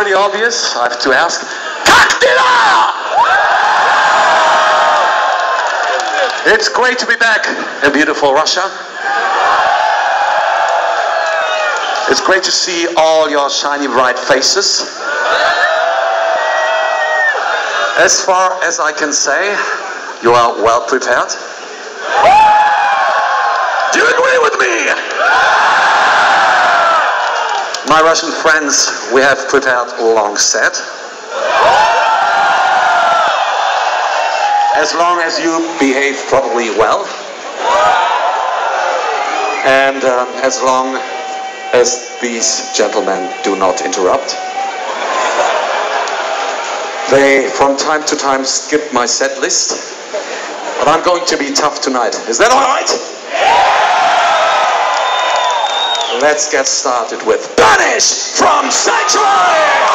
pretty obvious, I have to ask. It's great to be back in beautiful Russia. It's great to see all your shiny bright faces. As far as I can say, you are well prepared. Do you agree with me? My Russian friends, we have prepared a long set. As long as you behave properly well. And um, as long as these gentlemen do not interrupt. They, from time to time, skip my set list. But I'm going to be tough tonight. Is that all Let's get started with Banish from Sanctuary!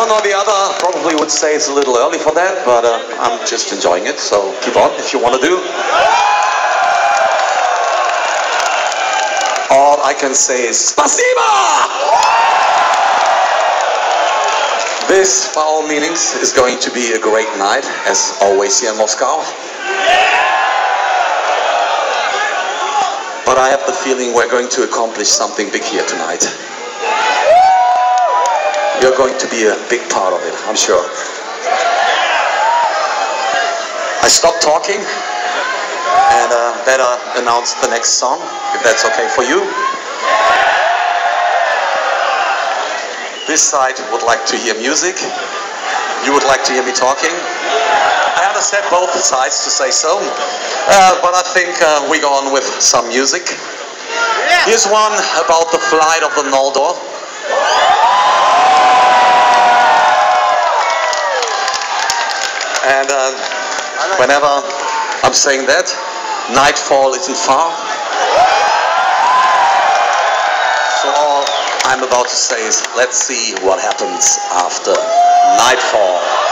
One or the other probably would say it's a little early for that, but uh, I'm just enjoying it, so keep on if you want to do. All I can say is Spasiba! This, by all meanings, is going to be a great night, as always here in Moscow. But I have the feeling we're going to accomplish something big here tonight. You're going to be a big part of it, I'm sure. I stopped talking and uh, better announce the next song, if that's okay for you. This side would like to hear music. You would like to hear me talking. I understand both sides to say so, uh, but I think uh, we go on with some music. Here's one about the flight of the Noldor. And uh, whenever I'm saying that, nightfall isn't far. So all I'm about to say is, let's see what happens after nightfall.